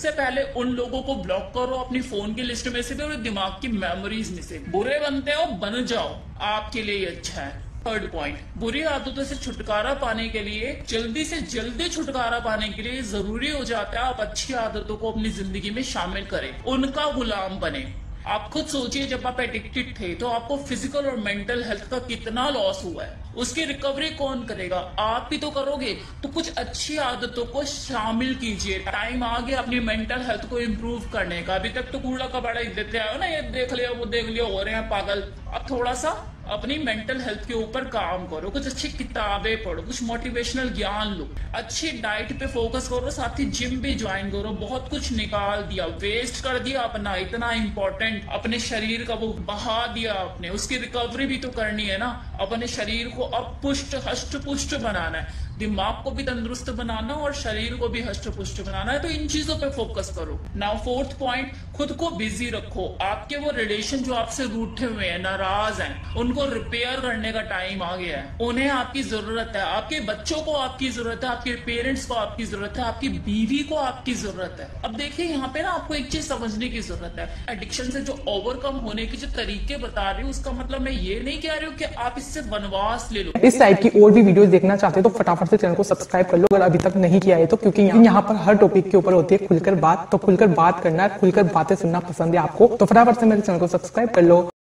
सबसे पहले उन लोगों को ब्लॉक करो अपनी फ़ोन की लिस्ट में से भी और दिमाग की मेमोरीज में से। बुरे बनते हो, बन जाओ। आपके लिए अच्छा है। थर्ड पॉइंट बुरी आदतों से छुटकारा पाने के लिए, जल्दी से जल्दी छुटकारा पाने के लिए ज़रूरी हो जाता है आप अच्छी आदतों को अपनी ज़िंदगी में शामिल करें। उनका गुलाम बने। आप खुद सोचिए, जब आप एडिक्टेड थे तो आपको फ़िज़िकल और मेंटल हेल्थ का कितना लॉस हुआ है? उसकी रिकवरी कौन करेगा? आप भी तो करोगे। तो कुछ अच्छी आदतों को शामिल कीजिए। टाइम आ गया अपनी मेंटल हेल्थ को इम्प्रूव करने का। अभी तक तो कूड़ा कबाड़ा ही देते आए ना? ये देख लिया, वो देख लिया, हो रहे हैं पागल। अब थोड़ा सा अपनी मेंटल हेल्थ के ऊपर काम करो। कुछ अच्छी किताबें पढ़ो, कुछ मोटिवेशनल ज्ञान लो। अच्छी डाइट पे फोकस करो, साथ ही जिम भी ज्वाइन करो। बहुत कुछ निकाल दिया वेस्ट कर दिया अपना, इतना इंपॉर्टेंट अपने शरीर का वो बहा दिया आपने। उसकी रिकवरी भी तो करनी है ना। अपने शरीर को अब पुष्ट हष्ट पुष्ट बनाना है। दिमाग को भी तंदुरुस्त बनाना और शरीर को भी हष्ट पुष्ट बनाना है तो इन चीज़ों पे फोकस करो। नाउ फोर्थ पॉइंट खुद को बिज़ी रखो। आपके वो रिलेशन जो आपसे रूठे हुए हैं, नाराज़ हैं, उनको रिपेयर करने का टाइम आ गया है। उन्हें आपकी ज़रूरत है। आपके बच्चों को आपकी ज़रूरत है, आपके पेरेंट्स को आपकी ज़रूरत है, आपकी बीवी को आपकी ज़रूरत है। अब देखिए, यहाँ पे ना आपको एक चीज़ समझने की ज़रूरत है। एडिक्शन से जो ओवरकम होने के जो तरीके बता रही हूँ, उसका मतलब मैं ये नहीं कह रही हूँ कि आप इससे वनवास ले लो। इस टाइप की और भी वीडियोस देखना चाहते हो तो फटाफट से चैनल को सब्सक्राइब कर लो। अगर अभी तक नहीं किया है तो क्योंकि यहाँ पर हर टॉपिक के ऊपर होती है खुलकर बात। तो खुलकर बात करना, खुलकर बातें सुनना पसंद है आपको तो फटाफट से मेरे चैनल को सब्सक्राइब कर लो।